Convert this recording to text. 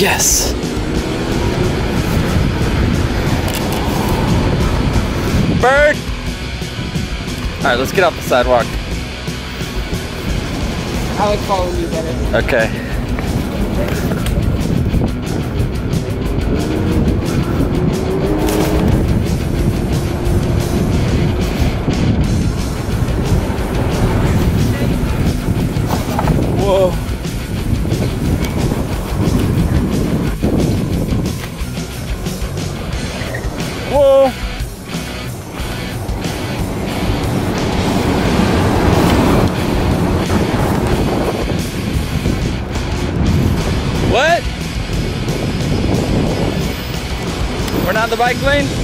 Yes! Bird! Alright, let's get off the sidewalk. I like following you better. Okay. Whoa. Whoa. What? We're not in the bike lane? Bike lane.